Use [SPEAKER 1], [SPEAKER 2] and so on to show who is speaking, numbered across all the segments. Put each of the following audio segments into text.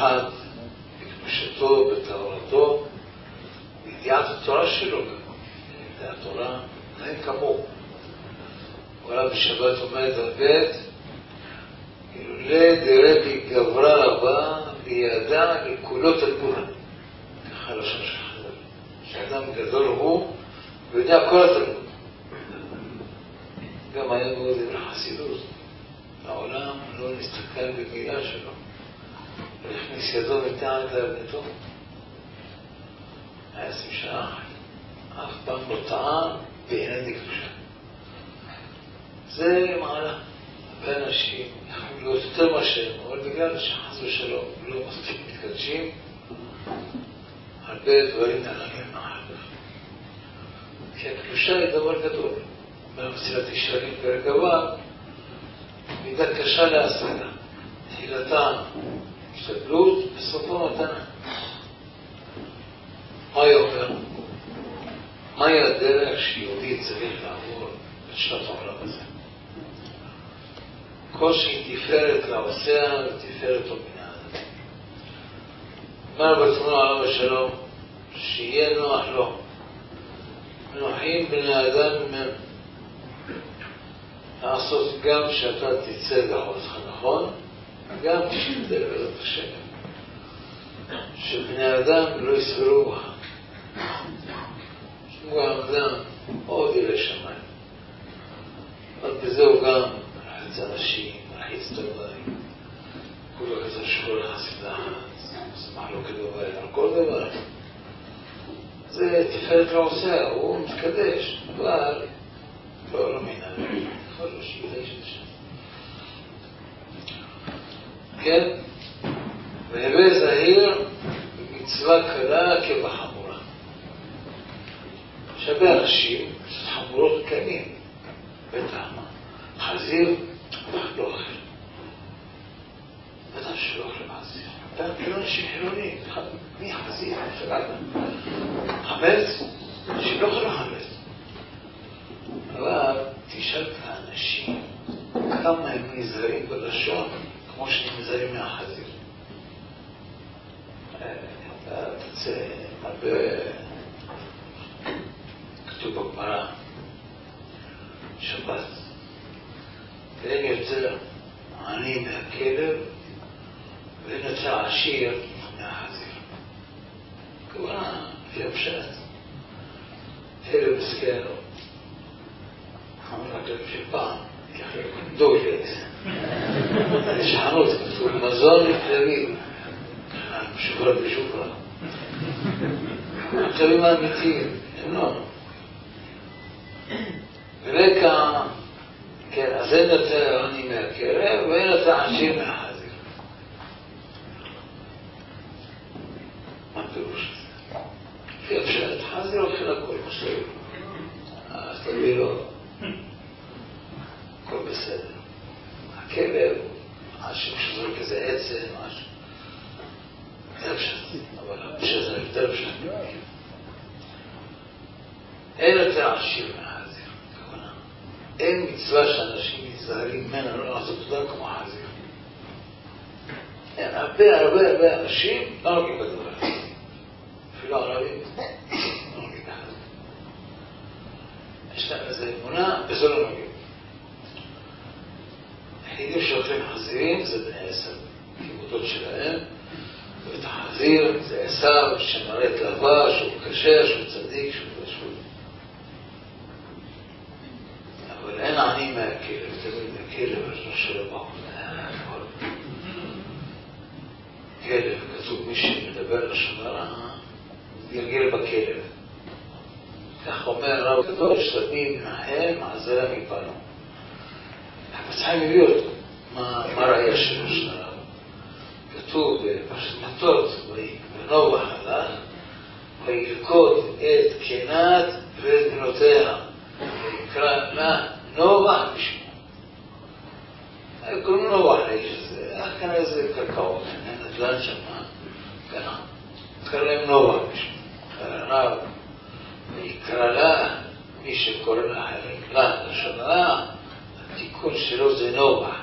[SPEAKER 1] במיוחד בקדושתו, בטהרתו, בידיעת התורה שלו בידיעת התורה, אין כמוהו. עלה בשבת עומד על בית, אילולא דרבי גברה רבה וידע לקולות הגבורה. ככה לשון של חז"ל. שאדם גדול הוא ויודע כל התלמוד. גם היה מאוד דברי חסידות. העולם לא נסתכל במילה שלו. והכניס ידו מתחת לאבנתו. היה עשרים שנה אף פעם לא טען בעניין דקדושה. זה מעלה. הרבה אנשים יכולים להיות יותר מאשר, אבל בגלל שחס ושלום לא מספיק מתקדשים, הרבה דברים נעלמים מהחלף. כי הקדושה היא דבר גדול. אומר מסילת ישרים פרק הבא, מידה קשה להשגה. תחילתה השתדלות, בסופו מתנה. מה היא אומר? מהי הדרך שיהודי צריך לעבור שנת העולם הזה? קושי תפארת לעושיה ותפארת לו מן האדם. אומר ברצונו עליו השלום, שיהיה נוח לו. נוחים בני האדם ממנו. לעשות גם שאתה תצא בחוזך נכון, גם תשתדל בעזרת השם. שבני אדם לא יסברו בך. שמוע האדם עוד ירא שמיים. אבל בזה הוא גם מלחיץ אנשים, מלחיץ את הדברים. כולו כזה שחור לחסיד לחץ, זה מחלוקת בבית, על כל דבר. זה תפארת לא עושה, הוא מתקדש, אבל לא, לא מנהל. יכול להיות שיודע שזה כן? והווה זהיר במצווה קלה כבחמורה. שווה אנשים, חמורות קלים, בטח חזיר, לא אוכל. בטח שלא אוכל חזיר. אתה כאילו אנשים חילונים, מי חזיר? חמץ? אנשים לא אוכלים חמץ. אבל תשאל את האנשים כמה הם נזהרים בלשון כמו שהם נזהרים מהחזיר. אתה תצא הרבה... כתוב בגמרא, שבת, ואין יותר עני מהכלב ואין יותר עשיר מהחזיר. כמובן, לפי הפשט, כלב מסכן אמרו לכם שפעם, דוג לזה. יש חנות, מזון לכלבים. שוקרה בשוקרה. הכלבים האמיתיים, הם לא. ורקע, כן, אז אין יותר עני מהכלב ואין יותר עשיר מהחזיר. מה הפירוש הזה? לפי הפשט, חזיר אוכל הכל, שאתה אז תביא לו הכל בסדר. הכלב, משהו שזורק איזה עצם, משהו. אבל הפשט זה יותר פשט. אין יותר עשיר מהחזיר, הכוונה. אין מצווה שאנשים נזהרים ממנה לא לעשות אותה כמו החזיר. אין הרבה הרבה הרבה אנשים לא נוגעים בדבר הזה. אפילו ערבים לא נוגעים בחזיר. יש להם איזו אמונה, בזה לא נוגעים. היחידים שאוכלים חזירים זה בני עשר, כיבודות שלהם, ואת החזיר זה עשיו שמראה את לבא, שהוא כשר, שהוא צדיק, שהוא פשוט. אבל אין עני מהכלב, תמיד לא שלא באו. כלב, כתוב מי שמדבר לשון הרע, גלגל בכלב. כך אומר הרב הקדוש, רבי מנחם, עזרה מפנו. החפץ חיים הביא אותו, מה הראייה שלו של הרב. כתוב בפרשת מטות, ונובח הלך, וילכוד את קנת ואת בנותיה, ויקרא לה נובח בשמו. קוראים לו נובח לאיש הזה, היה כאן איזה קרקעות, נדל"ן שם, קנה. קרא להם נובח בשמו. הרב ויקרא לה, מי שקורא לה לשון לה, התיקון שלו זה נובח.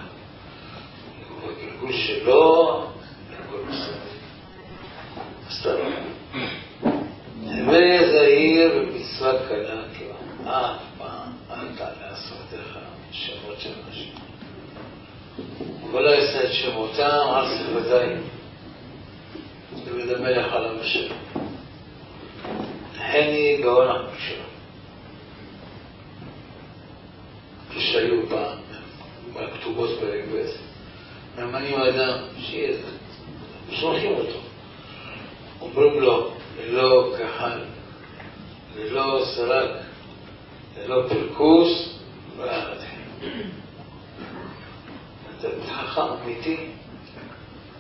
[SPEAKER 1] בגלגול שלו, גלגול בסדר. סתם. הווה זהיר במצווה קלה כבר, אף פעם אל תעלה עשרתך שמות של אנשים. ולא יעשה את שמותם על שפתיים. דוד המלך עליו השם. הני גאון המקשר. כשהיו בכתובות ברגבס, ממנים אדם שיהיה, שולחים אותו. אומרים לו, ללא קהל, ללא סרק, ללא לא יערתם. אתה חכם אמיתי,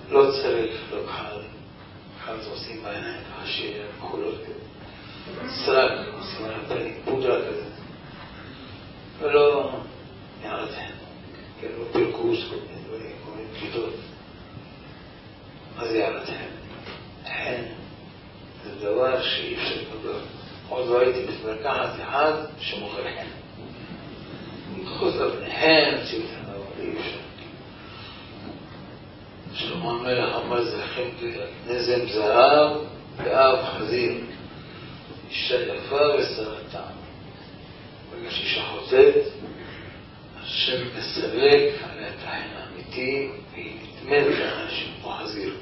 [SPEAKER 1] לא צריך לא קהל. קהל זה עושים בעיניים, שיהיה כחולות כזה. סרק, עושים על הפנים, פודרה כזה. ולא כן, לא פרקוס, כל מיני דברים, כל מיני פליטות. מה זה יערתם? חן. זה דבר שאי אפשר לדבר. עוד לא הייתי מרקחת אחד שמוכר חן. לבניהם, הוציאו את הנאור, אי אפשר. שלמה המלך אמר זכם נזם זהב ואב חזיר. אישה יפה ושרתה. ברגע שאישה חוטאת, השם מסלק עליה את החן האמיתי, והיא נטמדת לאנשים כמו חזיר.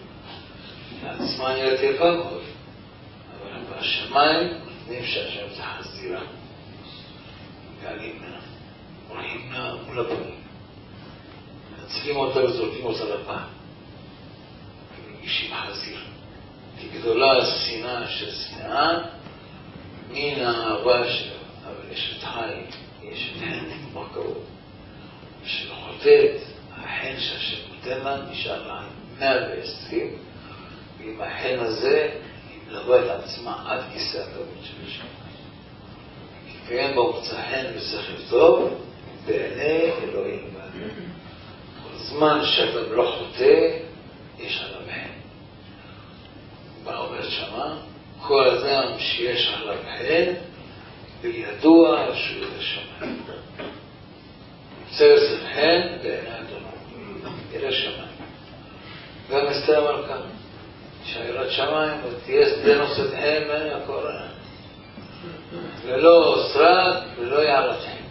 [SPEAKER 1] לעצמה נראית יפה מאוד. בשמיים נותנים שהשם זה חזירה. מתגעגעים ממנה. הולכים לה מול הפנים. מנצלים אותה וזורקים אותה לפח. חזיר. כי גדולה השנאה של שנאה מן האהבה. אבל יש את חי, יש את קרוב. כשחוטאת, החן שהשם נותן לה נשאר לה 120, ועם החן הזה מלווה את עצמה עד כיסא הכבוד של השם. קיים בו מוצא חן ושכל טוב בעיני אלוהים ואדם. כל זמן שאדם לא חוטא, יש עליו חן. מה אומרת שמה? כל אדם שיש עליו חן, וידוע שהוא ירא שמיים. צרס חן בעיני אדוני. ירא שמיים. גם אסתר המלכה. שירת שמיים, ותהיה שדה נושאת חן הכל ללא סרק ולא יערת חן.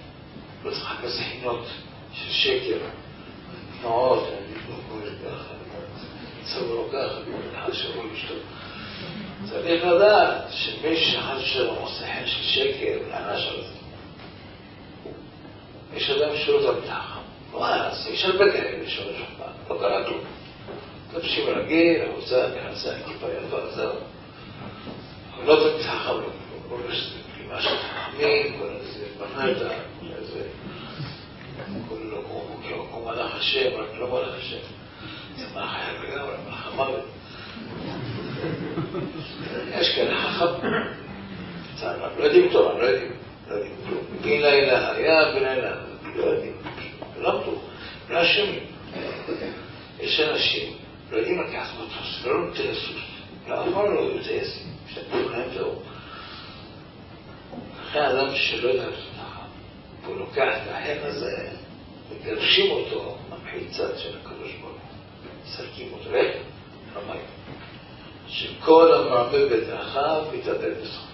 [SPEAKER 1] לא צריך כזה חינות של שקר, תנועות, צברו ככה, אחד שבוע לשתות. צריך לדעת שמי שאחד שלו עושה חן של שקר, נענש על זה. יש אדם שלא תמיד חכם. מה יעשה? יש הרבה כאלה שלוש פעם, לא קרה כלום. לובשים רגיל, החולצה נכנסה עם כיפה יפה, זהו. אבל לא תמיד חכם, כל מה שחכמים, כל איזה פנטה, כל איזה... כל לא כמו מלאך השם, רק לא מלאך השם. זה מלאך בן לילה היה, בן לילה, לא יודעים. לא טוב. לא אשמים. יש אנשים לא יודעים לקחת מטוס, לא נותן לסוס. לא אמר לו, זה ישים, שתפו להם זהו. אחרי אדם שלא יודע לעשות ככה, והוא לוקח את החן הזה, מגרשים אותו מהמחיצת של הקדוש ברוך הוא. מסלקים אותו, רגע, רמאי. שכל המרבה בדרכיו מתאבד בסוף.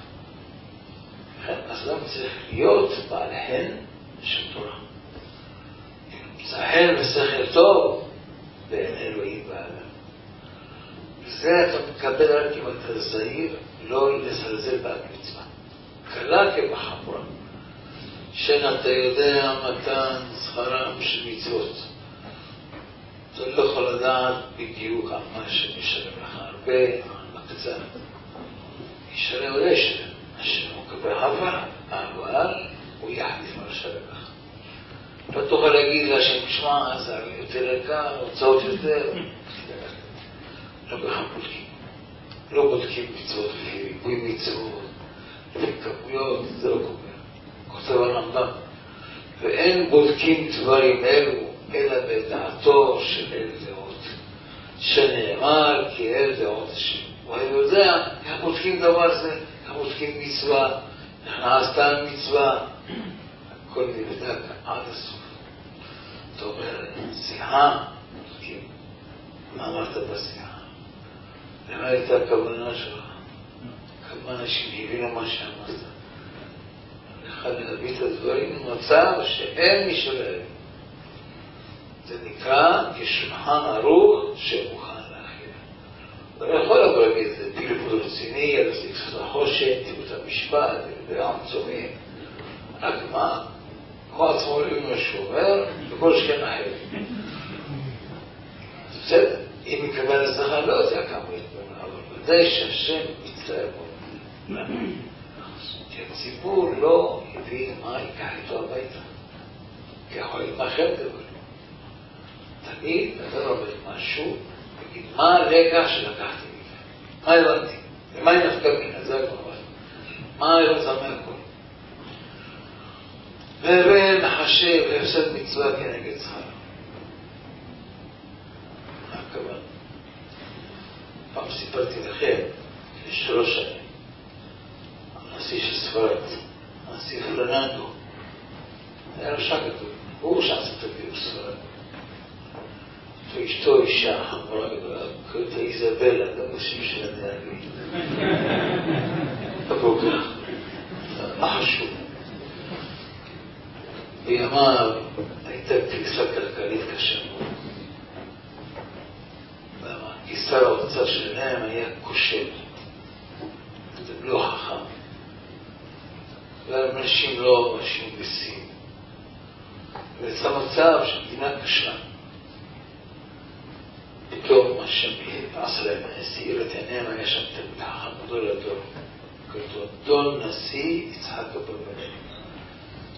[SPEAKER 1] לכן, אדם צריך להיות בעל חן של תורה. זה חן ושכל טוב, בין אלוהים ואדם. וזה אתה מקבל רק אם אתה זהיר, לא לזלזל בעד מצווה. קלה כבחמורה. שאין אתה יודע מתן שכרם של מצוות. אתה לא יכול לדעת בדיוק על מה שמשלם לך הרבה, על הקצת. ישלם או לא ישלם. השם הוא מקבל הווה, אבל הוא יחליף מה לך. לא תוכל להגיד להשם, שמע, זה יותר יקר, הוצאות יותר. לא ככה בודקים. לא בודקים מצוות לפי ריבוי מצוות, לפי כמויות, זה לא קורה. כותב הרמב"ם. ואין בודקים דברים אלו, אלא בדעתו של אל דעות, שנאמר כי אל דעות השם. הוא יודע איך בודקים דבר זה, איך בודקים מצווה, נעשתה מצווה, הכל נבדק עד הסוף. אתה אומר, שיחה, בודקים. מה אמרת בשיחה? למה הייתה הכוונה שלך? כמה אנשים הבינו מה שאמרת. אחד להביא את הדברים במצב שאין מי שלהם. זה נקרא כשולחן ערוך להכין. לא יכול לבוא להגיד, זה פילפוד רציני, על סקסות החושן, תיבות המשפט, והעצומים. רק מה? הוא עצמו לא מה שהוא אומר, וכל שכן אחר. בסדר, אם יקבל הצלחה, לא יודע כמה הוא יתבונן, אבל ודאי שהשם מצטער בו. כי הציבור לא הבין מה ייקח איתו הביתה. כי יכול להתמחר דבר. תמיד נדבר לו משהו, תגיד, מה הרגע שלקחתי מזה? מה הבנתי? ומה היא נפקא מינה? זה הכל. מה היא רוצה מהכל? והבן מחשב והפסד מצווה כנגד שכר. מה הכוונה? פעם סיפרתי לכם, לפני שלוש שנים, הנשיא של ספרד, הנשיא פרננדו, היה רשע גדול, הוא את הגיוס ספרד. ואשתו אישה חמורה גדולה, קוראים אותה איזבלה, גם בשם של הנהגים. בבוקר, מה חשוב? בימיו הייתה קריסה כלכלית קשה מאוד. למה? כי שר האוצר שלהם היה כושל. זה לא חכם. ואנשים לא אנשים בסין. ויצא מצב שהמדינה קשה. פתאום השם עשה להם הנשיא, את עיניהם היה שם תלמיד חכם גדול הדור. קראו דון נשיא יצחק אברבנאל.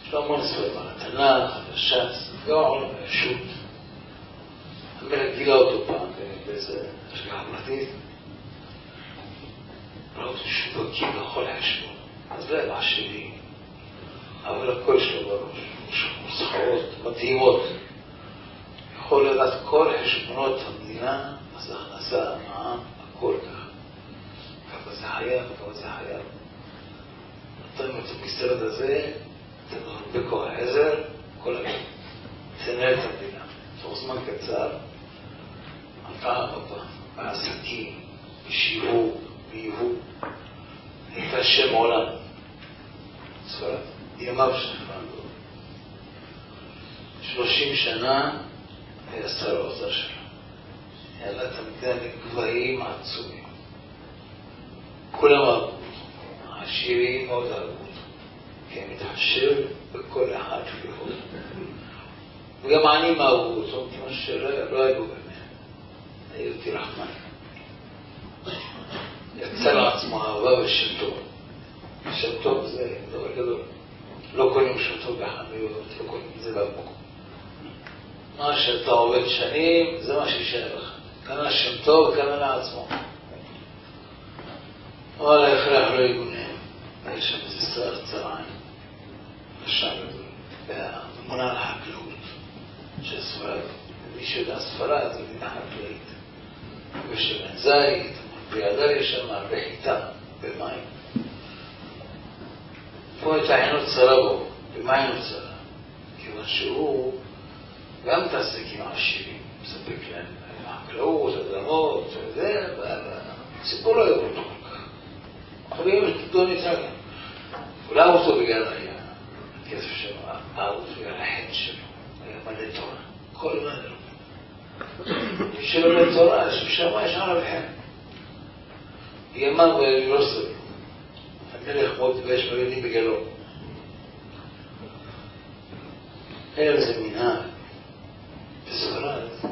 [SPEAKER 1] יש לו המון ספרים על התנ"ך, הש"ס, העולם הישות. המלך גילה אותו פעם באיזה השגחה פרטית. ראה אותו שהוא בקיא בכל חשבון. אז לא היה שלי, אבל הכל שלו בראש. נוסחאות מדהימות. יכול לדעת כל חשבונות המדינה, מס הכנסה, מע"מ, הכל ככה. כמה זה חייב, כמה זה חייב. נתנו את המשרד הזה, לו הרבה כוח עזר, כל היום. תנהל את המדינה. תוך זמן קצר, הפעם הבאה, בעסקים, בשיווק, ביבוא, הייתה שם עולם. ספרד, ימיו של פרנדו. שלושים שנה היה שר האוצר שלו. העלה את המדינה לגבהים עצומים. כולם אהבו. העשירים מאוד אהבו. כי הם התחשב בכל אחד כביכול. וגם העניים אהבו אותו, כמו שלא היו באמת. היותי רחמן. יצא לעצמו אהבה. שם טוב זה דבר גדול. לא קונים שם טוב בחנויות, לא קונים את זה במקום. מה שאתה עובד שנים, זה מה שישאר לך. קנה שם טוב, קנה לעצמו. אבל ההכרח לא יגונה. יש שם איזה צרעיים, רשע גדול, והממונה על החקלאות של ספרד. מי שיודע ספרד זה מדינה חקלאית. ושמן זית, בידה יש שם הרבה חיטה במים. פה הייתה עינות צרה בו, עינות צרה? כיוון שהוא גם מתעסק עם העשירים, מספק להם חקלאות, אדמות, וזה, והציבור לא אותו כל כך. אבל אם יש פתאום איטליה, אולי אותו בגלל הכסף שלו, אותו בגלל החטא שלו, היה מלא תורה, כל הזמן לומד. מי שלומד תורה, שם יש עליו חטא. ימיו לא סביר. המלך מאוד ויש לו ילדים בגלו. אין לזה מנהג. בספרד,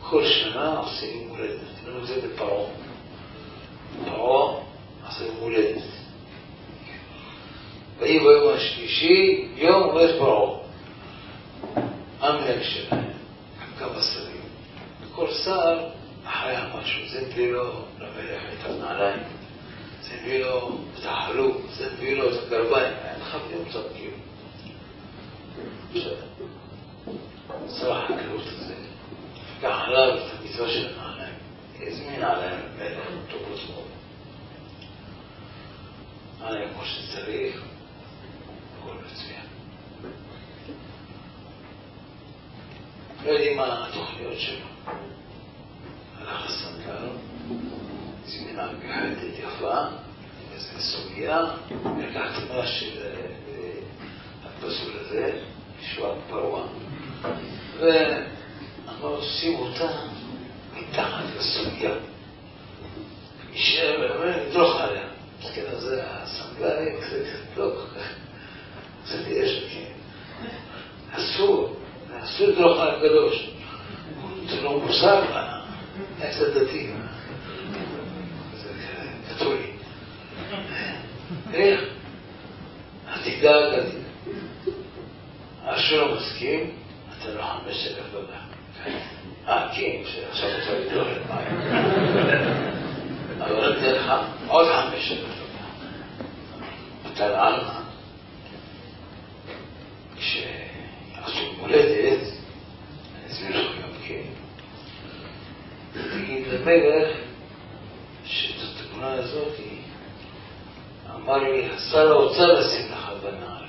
[SPEAKER 1] כל שנה עושים יום הולדת. תראו את זה בפרעה. פרעה עשה יום הולדת. ויהי ביום השלישי, יום הולדת פרעה. המלך שלהם, עם כמה שרים. וכל שר אחראי משהו, זה מביא לו למלך את הנעליים, זה מביא לו את החלוק, זה מביא לו את הגרביים, היה מכבדים אותם כאילו. שר החקלאות הזה, לקח עליו את המצווה של הנעליים, הזמין עליהם מלך טובות מאוד. נעליים כמו שצריך, הכל מצוין. לא יודעים מה התוכניות שלו. הלך לסנדלר, הזמין מיוחדת יפה, איזו סוגיה, לקח תמונה של הפסול הזה, ישועה פרעה, ואמר, שים אותה מתחת לסוגיה. יישאר ואומר, נדרוך עליה. מסכן הזה, הסנדלר, לא כל כך, קצת יש, כן. אסור, אסור לדרוך על הקדוש. זה לא מוסר, איך זה דתי? זה קתולי. איך? אל תדאג, אל תדאג. אשר לא מסכים, לא חמש אלף דולר. אה, כן, שעכשיו אתה לדרוך את מים. אבל לך עוד חמש לעלמה, כשעשו מולדת, אסביר לך גם כן, תגיד למלך שאת התמונה הזאת אמר לי, שר האוצר לשים לך בנעל.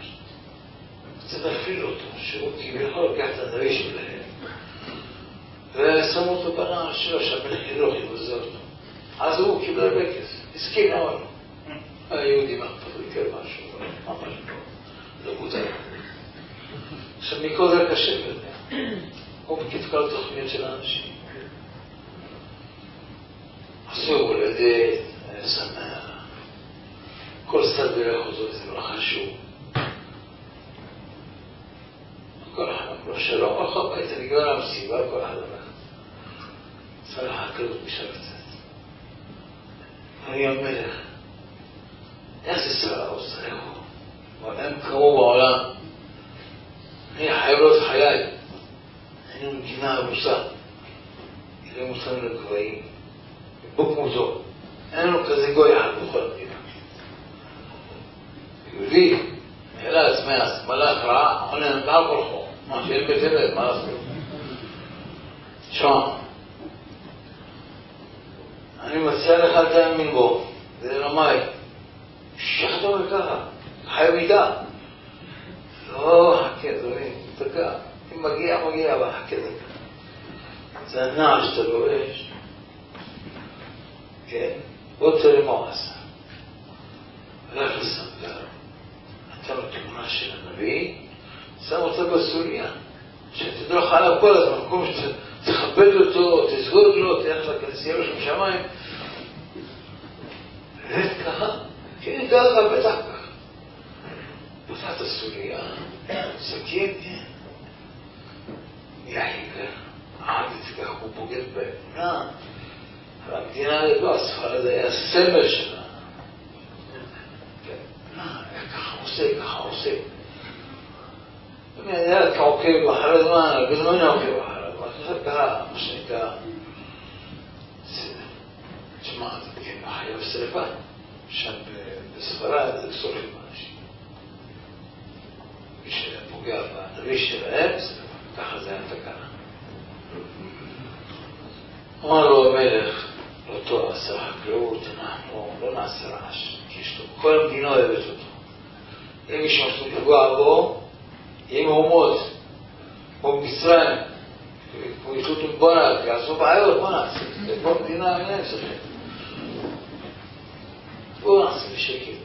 [SPEAKER 1] צריך להפעיל אותו, שהוא כביכול לוקח את הנביא שלהם ושם אותו בנעל שלו, שהמלך ילוך יבזה אותו. אז הוא קיבל הרבה כסף, הסכים מאוד. היהודים לו יקרה משהו, ממש לא, לא מודע. עכשיו, מכל זה קשה ביותר. הוא את כל התוכניות של האנשים. הולדת, היה שמח. כל בירך אותו, זה לא חשוב. כל אחד אמר לו שלום, הלכו הביתה, נגמר המסיבה, כל אחד הלך. שר החקלאות משם קצת. אני המלך. איך זה שר האוצר? איך הוא? אין כמוהו בעולם. אני חייב לו את חיי. היינו מדינה ארוסה. יראה אותנו לגבהים. בו אין לנו כזה מה שאין בטבת, מה לעשות? שמע, אני מציע לך להאמין בו, זה רמאי. שחתום ככה, חי מידה. לא, חכה, אדוני, דקה. אם מגיע, מגיע, אבל חכה דקה. זה הנעל שאתה לובש. כן? בוא תראה מה הוא עשה. הלך לסנדלר, נתן לו תמונה של הנביא, שם אותה בסוליה, שתדרוך עליו כל הזמן, במקום שתכבד אותו, תסגוד לו, תלך לכנסייה לו שם שמיים. באמת ככה? כן, ככה, בטח ככה. פתח את הסוליה, סכין, כן. יחי עד ככה, הוא בוגד באמונה. והמדינה ידועה, ספרד היה הסמל שלה. ככה עושה, ככה עושה. עוקב אחרי הזמן. עכשיו קרה, מה שנקרא, תשמע, זה כן חייב שרפה. שם בספרד שורפים אנשים. מי שפוגע בנביא שלהם, ככה זה היה תקנה. אמר לו המלך, לאותו שר החקלאות, אנחנו לא נעשה רעש, כי כל המדינה אוהבת אותו. אם מישהו רוצה לפגוע בו, יהיו מהומות, כמו במצרים, כמו יחלטו מבונה, יעשו בעיות, מה נעשה? זה כמו מדינה, אין ספק. בואו נעשה בשקט.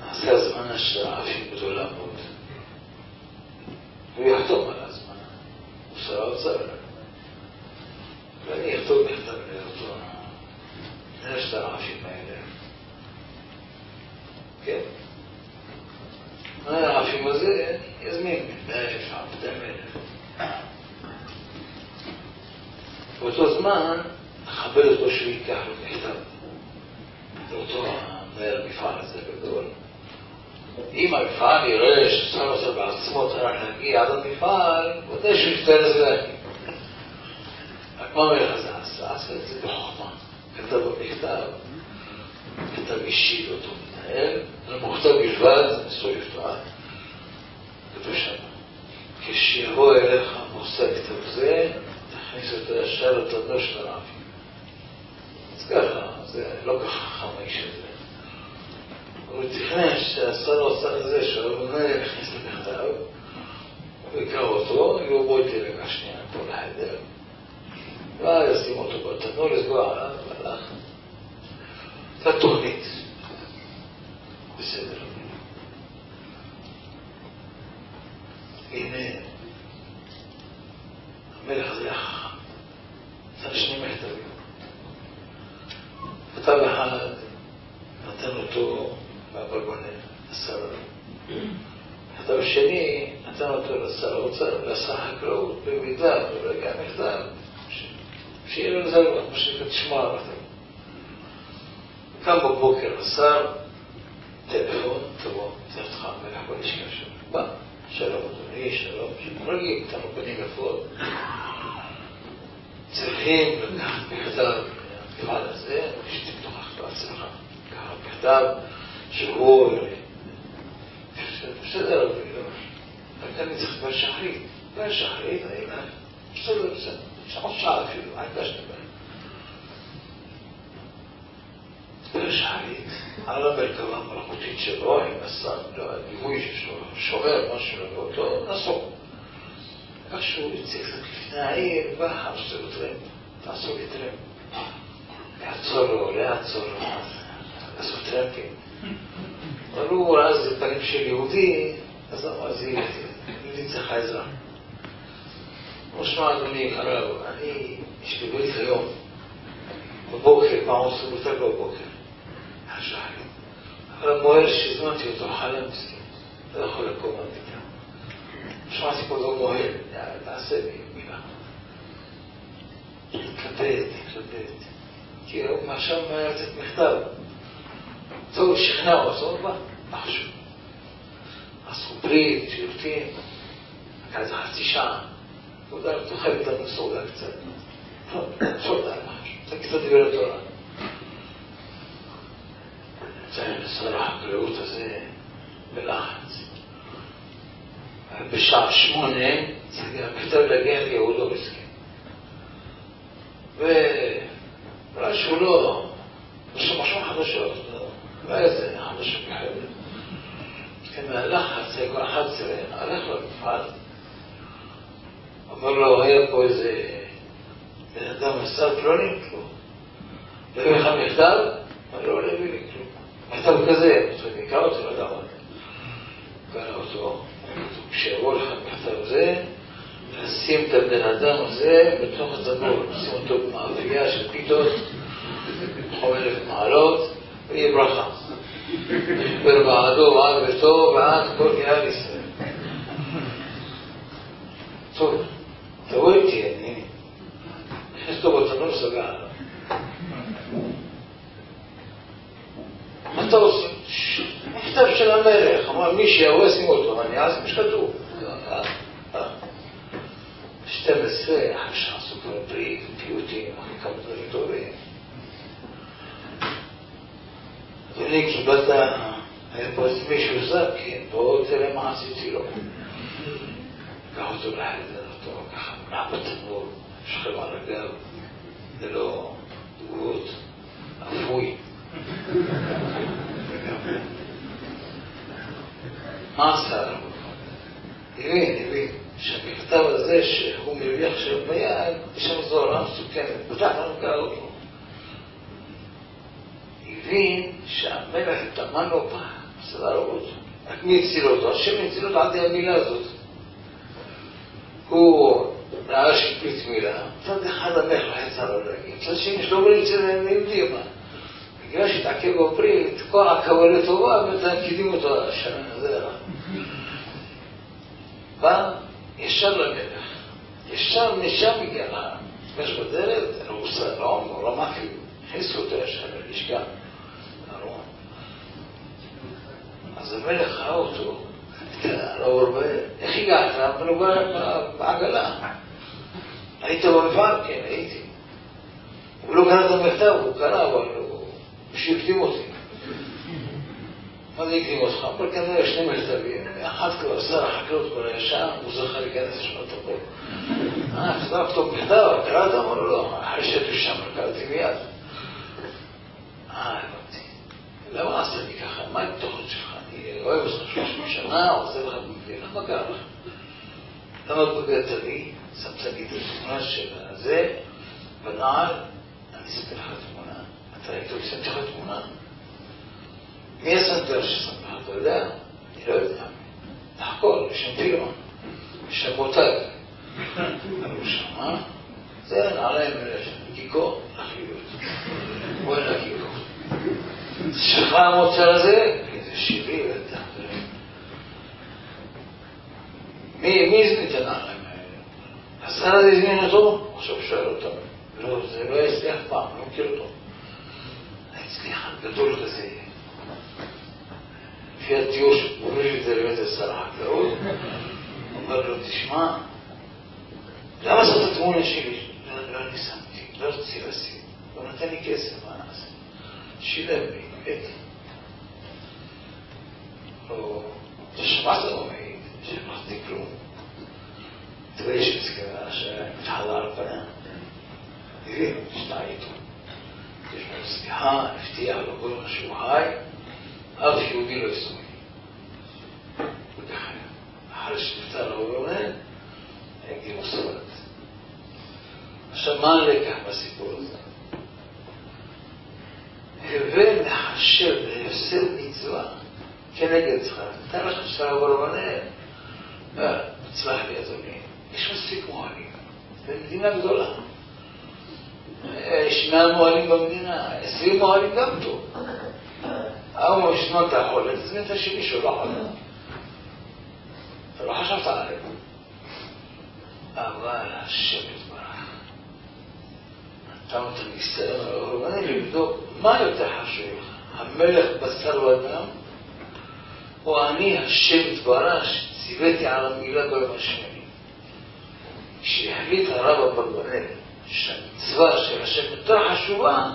[SPEAKER 1] נעשה הזמנה של רעשים גדולה מאוד. והוא יחתום על ההזמנה. הוא שר האוצר. ואני אכתוב מכתב לאותו, נראה את הרעשים האלה. כן. הרעשים הזה יזמין, מלך, עבדי מלך. באותו זמן, מכבד אותו שהוא ייקח לו מכתב. לאותו מנהל המפעל הזה גדול. אם המפעל יראה ששר האוצר בעצמו צריך להגיע עד המפעל, ודאי שהוא יפתר את זה. רק מה אומר לך זה עשה? עשה את זה בחוכמה. כתב במכתב, כתב אישי לאותו מנהל, למוכתב בלבד, נשוא יפתח. כתוב שם, כשיבוא אליך מושא כתב זה, תכניס אותו ישר לתדנו של הרב. אז ככה, זה לא ככה חכם האיש הזה. הוא תכנן שהשר האוצר הזה, שהמנהל יכניס למכתב, הוא יקרא אותו, יגיד בואי רגע שנייה פה לחדר, ואז ישים אותו בתנור, לסגור עליו, והלך. זו תוכנית. חלם מסכים, לא יכול לקום מהמיטה. שמעתי פה לא מוהל, תעשה מילה. התלבט, התלבט. כי מהשם היה לתת מכתב. טוב, שכנע אותו, בא, מה חשוב. עשו ברית, שירותים, לקח איזה חצי שעה. הוא יודע, תאכל איתנו סעודה קצת. סעודה, אתה קצת דיבר תורה. זה שר החקלאות הזה בלחץ. בשעה שמונה המכתב להגיע ליהודו מסכים. ואולי שהוא לא, לא שמע שום חדשות, לא היה איזה חדשות. כן, מהלחץ, היה כבר 11, הלך למפעל. אמר לו, היה פה איזה בן אדם עשה פלוני, כלום. הביא לך מכתב? אמר לו, לא הביא לי כלום. מכתב כזה, אני אקרא אותו, לא מה קרא אותו, כשיבוא לך מכתב זה, לשים את הבן אדם הזה בתוך התנור, לשים אותו במאפייה של פיתות, חום אלף מעלות, ויהיה ברכה. דבר בעדו ועד ביתו ועד כל קהל ישראל. טוב, תבוא איתי, אני נכנס אותו בתנור סגר. מה אתה עושה? מכתב של המלך, אמר מי שיבוא ישים אותו, אני מה שכתוב. 12, עכשיו כבר ברית, פיוטים, כמה דברים טובים. אדוני, קיבלת, היה פה איזה מישהו זר, כן, בוא תראה מה עשיתי לו. קח אותו לחדר אותו, ככה, נע בתנור, שכב על הגב, זה לא תגובות, אפוי. מה עשה הרב? הבין, הבין, שהמכתב הזה שהוא מביא עכשיו ביד, יש שם זוהרה מסוכנת, פתח לנו קרא אותו. הבין שהמלך טמן לו פעם, סדר אותו. רק מי הציל אותו? השם הציל אותו עד המילה הזאת. הוא ראה שהקפיץ מילה, מצד אחד המלך יצא לו להגיד, מצד שני שלא בריא אצל היהודי, מה? בגלל שהתעכב בברית, כל עכבה לטובה, ומתקידים אותו על השנה, זה רע. בא ישר למלך, ישר משם הגיע. יש בדלת, הוא סלום, הוא לא מכיר, הכניסו אותו ישר ללשכה, ארון. אז המלך ראה אותו, לא איך הגעת? אבל הוא בעגלה. היית במפעל? כן, הייתי. הוא לא קרא את המכתב, הוא קרא, אבל הקדים אותי. מה זה הקדים אותך? אבל כנראה שני מכתבים. אחד כבר שר החקלאות כבר ישן, הוא זוכר להיכנס לשמוע את הכל. אה, חזר לכתוב מכתב, קראת? אמר לו לא, אחרי שהייתי שם, קראתי מיד. אה, הבנתי. למה עשית לי ככה? מה התוכנית שלך? אני אוהב אותך שלושים שנה, עושה לך במדינה, מה קרה לך? למה פגעת לי? שמת לי את התמונה של הזה, בנעל, אני אספר לך תמונה. אתה אותי שמתי לך תמונה? מי הסנטר ששמת לך, אתה יודע? אני לא יודע. לחקור, יש שם פילון, יש שם מותג. אמרו שמה, זה נעליים גיקו, לחיות. בואי נגיקו. שלך המוצר הזה? זה שלי, בטח. מי הזמין את הנעליים האלה? השר הזה הזמין אותו? עכשיו שואל אותם. לא, זה לא אף פעם, לא מכיר אותו. אחד גדול כזה. לפי התיאור שמוביל את זה באמת לשר החקלאות, אומר לו, תשמע, למה זאת התמונה שלי? לא, לא אני שמתי, לא רציתי לשים. הוא נתן לי כסף, מה נעשה? שילם לי. או, אתה שמעת או מעיד? שמעתי כלום. טרשת כזה, שהתחלה על. הבין, שתה איתו. יש לו סליחה, הבטיח לו כל מה שהוא חי, אף יהודי לא יסתום. וככה, אחרי שנפטר האורן, הגיעו סברת. עכשיו, מה הלקח בסיפור הזה? הווה מחשב והפסד מצווה כנגד צחק. תאר לך שאתה עבור בנהל. מצלח לי, אדוני. יש מספיק מוהלים. זו מדינה גדולה. מאה מוהלים במדינה, עשרים מוהלים גם טוב. אבל בשנות החולה, תזמין את השני שהוא לא חולה. אתה לא חשבת עליהם. אבל השם יתברך. נתן אותם ניסיון על הרבנים לבדוק מה יותר חשוב לך, המלך בשר ודם, או אני השם יתברך שציוויתי על המילה ביום השני. כשהחליט הרב אברבנאל שהמצווה של השם יותר חשובה,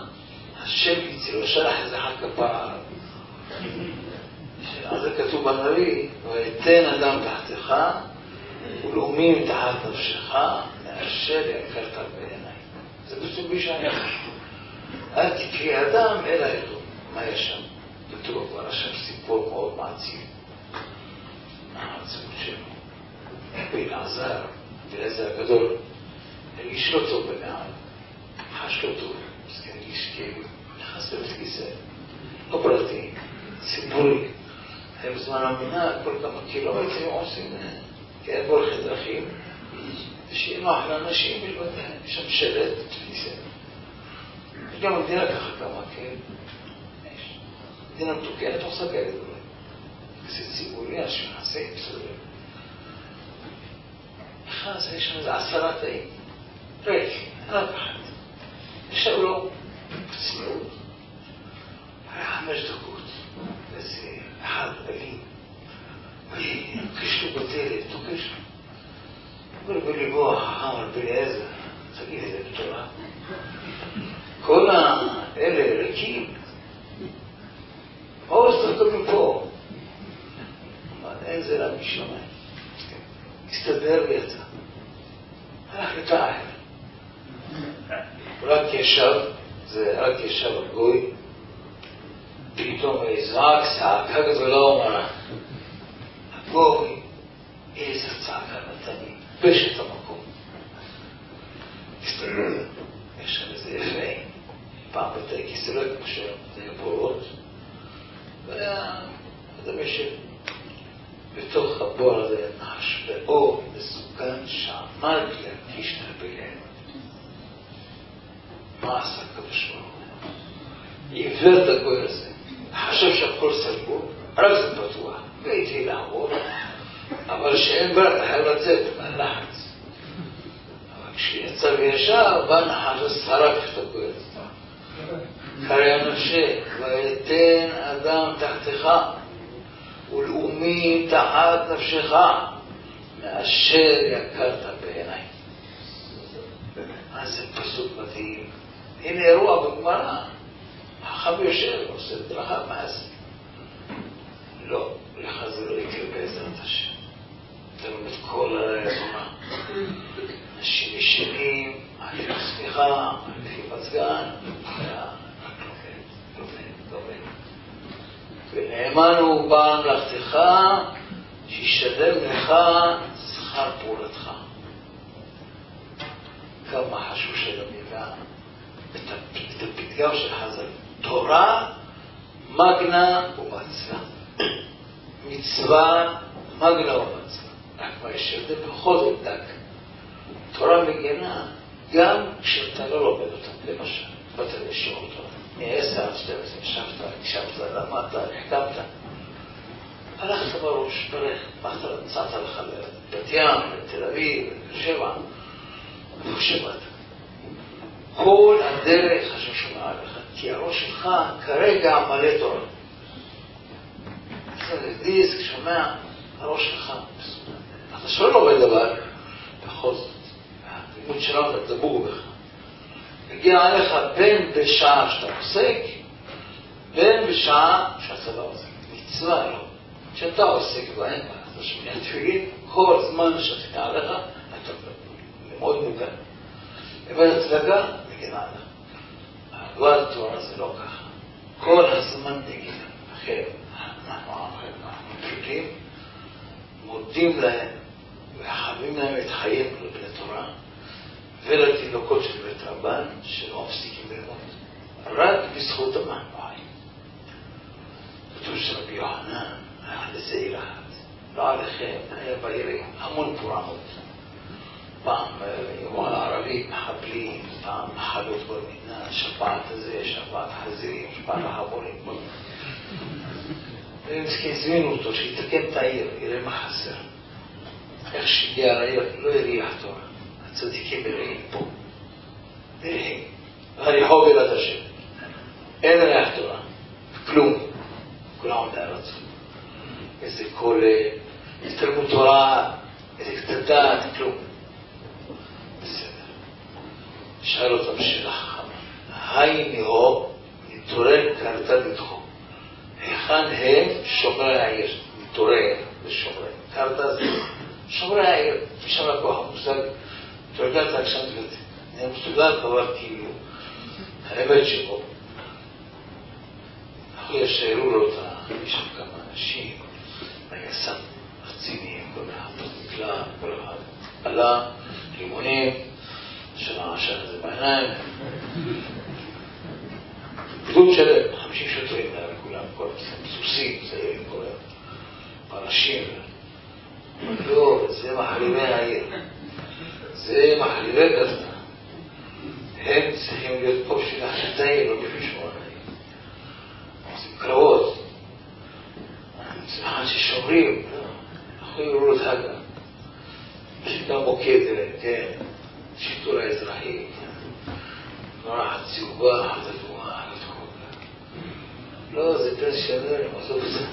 [SPEAKER 1] השם יצילו, שלח איזה חג עליו. על זה כתוב בנביא, ויתן אדם תחתיך ולאומים תחת נפשך, מאשר יקרת בעיניי. זה כתוב בישעיה. אל תקרי אדם אלא ידום. מה יש שם? כתוב כבר השם סיפור מאוד מעציב. העצמות שלו? באלעזר, באלעזר הגדול, הרגיש לא טוב בנעל, חש לא טוב, אז כן הרגיש כאילו, נכנס לבית כיסא, לא פרטי, ציבורי. בזמן המדינה, כל כמה קילומטרים עושים כאב הולכי דרכים, ושיהיה נוח לאנשים בלבדיהם, יש שם שלט, כיסא. גם המדינה ככה כמה, כן? יש. מדינה מתוקנת עושה כאלה דברים. כיסא ציבורי, אנשים נכנסים, בסדר. נכנס, יש שם איזה עשרה תאים. ריק, אין אף אחד. ישב לו בצניעות. היה חמש דקות. איזה אחד אלים. נוקש לו בדלת, נוקש לו. אומר בליבו החכם על בן עזר, תגיד, זה בתורה. כל האלה ריקים. מה הוא רק ישב, זה רק ישב הגוי, פתאום יזעק צעקה גדולה ומרה. הגוי, איזה צעקה נתן ייבש את המקום. הסתכל, יש שם איזה יפה, פעם כיסא לא כמו היה בורות, אדם יושב בתוך הבור הזה נחש באור מסוכן שעמד להקיש את הבניין. מה הקדוש ברוך הוא? עיוור את הגוי הזה, חשב שהכל סגור, רק זה פתוח, והייתי לעבור, אבל שאין ברירה, אתה חייב לצאת מהלחץ. אבל כשיצא וישר, בא נחש ושרף את הכהן. קרע נפשי, ויתן אדם תחתיך, ולאומי תחת נפשך, מאשר יקרת בעיניי. מה זה פסוק מדהים? הנה אירוע בגמרא. החכם יושב, עושה ברכה, מה זה? לא, לך זה לא יקרה בעזרת השם. תלמד את כל האמונה. אנשים ישנים, לפי סליחה, לפי מזגן, ונאמן הוא בעל מלאכתך, שישלם לך שכר פעולתך. כמה חשוב של המילה, את הפתגם של חז"ל. תורה, מגנה ומצווה. מצווה, מגנה ומצווה. רק מה יש הבדל בכל זאת דק. תורה מגנה גם כשאתה לא לומד אותה, למשל, באת לשיעור תורה. מ-10 עד 12, ישבת, הקשבת, למדת, החכמת. הלכת בראש, ברך, נסעת לך לבת ים, לתל אביב, לבאר שבע, איפה שבאת? כל הדרך השם שומע עליך, כי הראש שלך כרגע מלא תורה. דיסק, שומע, הראש שלך מסודר. אתה שואל עובד דבר, בכל זאת, הלימוד שלנו דבור בך. מגיע עליך בין בשעה שאתה עוסק, בין בשעה שהצבא עוסק. מצווה לא. כשאתה עוסק בהם, אתה שומע תפילין, כל זמן שעשית עליך, אתה מאוד מוגן. אבל הצדקה, מגינה עליך. אבל תורה זה לא ככה. כל הזמן נגינה. אחרת, אנחנו פשוטים, מודים להם וחייבים להם את חייהם לבני תורה. ולתינוקות של בית רבן, שלא מפסיקים ללמוד. רק בזכות המן בחיים. כתוב שרבי יוחנן היה לזה עיר אחת. לא עליכם, היה בעיר המון פורעמות. פעם יום הערבית מחבלים, פעם מחלות מיני, שפעת הזה, שפעת חזירים, שפעת החבורים. והם הזמינו אותו שיתקן את העיר, יראה מה חסר. איך שהגיע לעיר, לא יריח תורה. הצדיקים מלאים פה. מלאים. הריחו בירת השם. אין ריח תורה. כלום. כולם עומדי ארץ. איזה קול, איזה תלמוד תורה, איזה קצת כלום. שאל אותם שאלה חכמה. היי ניהו, נתעורר קרתה לדחו. היכן הם שומרי העיר? נתעורר ושומרי. קרתה זה שומרי העיר. משם לקוח המושג את האקשן גברתי. אני מסוגל כבר כאילו, האמת שבו. אחרי שהעלו לו את ה... שם כמה אנשים, שם רציניים, כל אחד כל אחד עלה, לימונים, של העשן הזה בעיניים. גדוד שלם, 50 שוטרים היה לכולם, כל סוסים, צעירים, כל פרשים. לא, זה מחריבי העיר. זה מחליבי גזנה. הם צריכים להיות פה בשביל להחליט העיר, לא בשביל לשמור על העיר. עושים קרבות. צריכים ששומרים, אנחנו יראו את הגה. יש גם מוקד, כן, שיטור האזרחי, נורא צהובה, אדומה, לא, זה פרס שלם, עזוב את זה.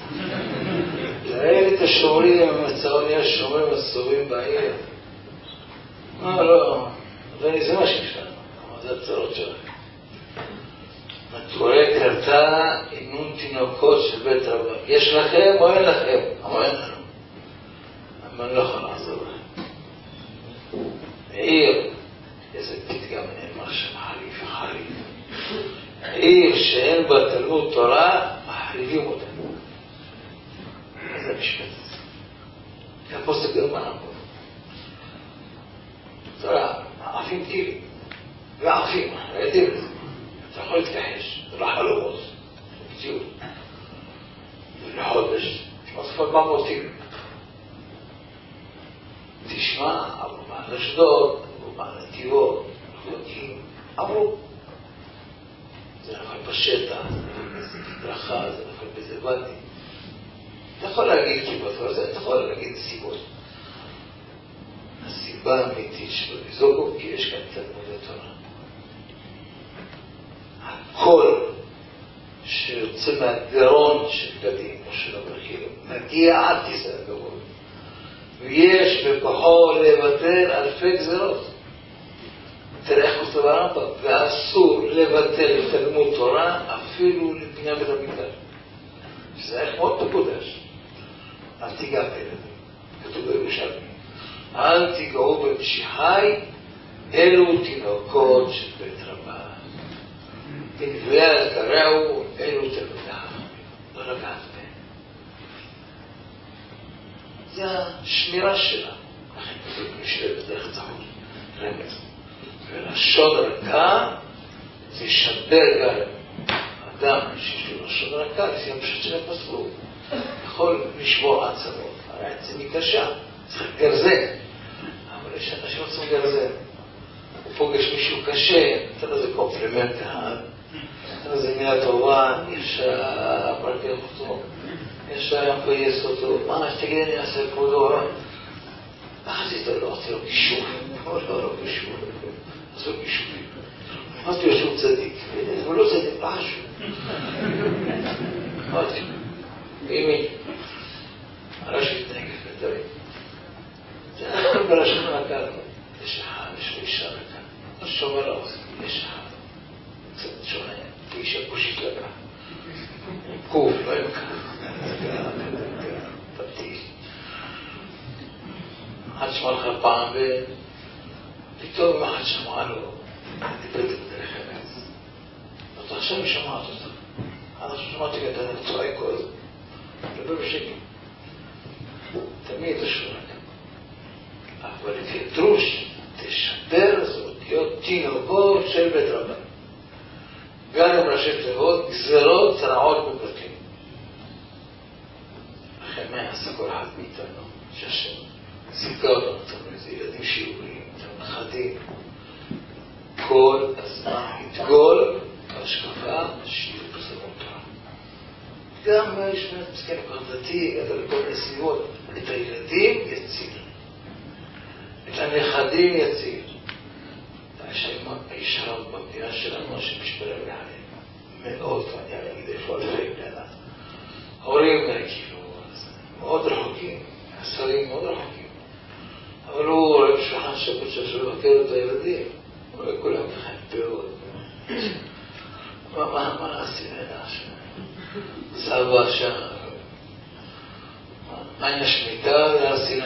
[SPEAKER 1] תראה את השומרים, המצאוני השומרים הסורים בעיר. מה לא, זה מה שיש לנו, זה הצרות שלכם. התורה קרתה עינון תינוקות של בית רבן. יש לכם או אין לכם? אמרו אין לנו. אבל אני לא יכול לעזור לכם. עיר, איזה פתגם נאמר שם, חליף וחליף. עיר שאין בה תלמוד תורה, מחריבים אותה. איזה משפט. הפוסק גרמן. תורה, עפים טילים, ועפים, ראיתם את זה. אתה יכול להתכחש, זה לא חלומות, זה מציאות. לחודש, נוסף 400 טילים. תשמע, אמרו מעל אמרו מעל נתיבות, חלקים, אמרו. זה נפל בשטח, זה ברכה, זה נפל בזה ואדי. אתה יכול להגיד כי בתורה זה, אתה יכול להגיד סיבות. הסיבה האמיתית שלו לזעוק הוא כי יש כאן תלמודי תורה. הקול שיוצא מהגרון של גדים או של אברכים מגיע עד כיסא הגבוה. ויש בכוחו לבטל אלפי גזרות. תראה איך כותב הרמב"ם, ואסור לבטל תלמוד תורה אפילו לבניין בית המקדש. שזה היה מאוד מקודש. אל תיגע בילדים, כתוב בירושלמי. אל תיגעו במשיחי, אלו תינוקות של בית רבה. בנביאי הזכרהו, אלו תלמידי החכמים. לא לגעת בהם. זה השמירה שלה. לכן כתוב משלבת דרך צחוק. רמז. ולשון רכה זה ישבר גם אדם שיש לו לשון רכה, לפי הפשוט של הפסוק, יכול לשבור עצמות. הרי עצם היא קשה, צריך לגרזן. אבל יש אנשים רוצים לגרזן. הוא פוגש מישהו קשה, נותן לזה קומפלימנט אחד, נותן לזה מילה טובה, ישר מרגיח אותו, ישר מבייס אותו, מה, שתגיד, אני אעשה כבודו, מה עשית לו? עושה לו קישור, לא, לא, לא עשו גישורים. אמרתי לו שהוא צדיק, הוא לא צדיק, משהו. אמרתי, ואמי, הרש"י התנגד ודברים. זה אנחנו בלשון רכה, יש אחד, יש לו אישה רכה. לא שומר האוזן, יש אחד. קצת שונה, אישה כושית רכה. קוף, לא עם ככה. פתיח. עד שמע לך פעם ו... פתאום אחת שמעה לו, דיבר בדרך ארץ. אז עכשיו היא שומעת אותה. אז שמעתי את הצועק כל הזמן. מדבר בשקט. תמיד השורק. אבל לפי דרוש, תשדר זאת להיות תינוקות של בית רבן. גם עם ראשי תיבות, גזרות צרעות בבתים. לכן מה יעשה כל אחד מאיתנו, שהשם זיכה אותנו, זה ילדים שיעורים. נכדים, כל הזמן לדגול בהשקפה שיהיו בזרות. גם יש מסכן כבר דתי, אבל כל מיני סיבות, את הילדים יציל, את הנכדים יציל. יש הרב במדינה שלנו שמשבר עליהם מאוד, אני אגיד איפה בני אדם. ההורים כאילו, מאוד רחוקים, השרים מאוד רחוקים. אבל הוא רואה בשולחן שבת שעשו לבקר את הילדים, הוא רואה כולם חיים פירות. מה עשינו שם? סבא שם, מה יש מיטה והר סיני.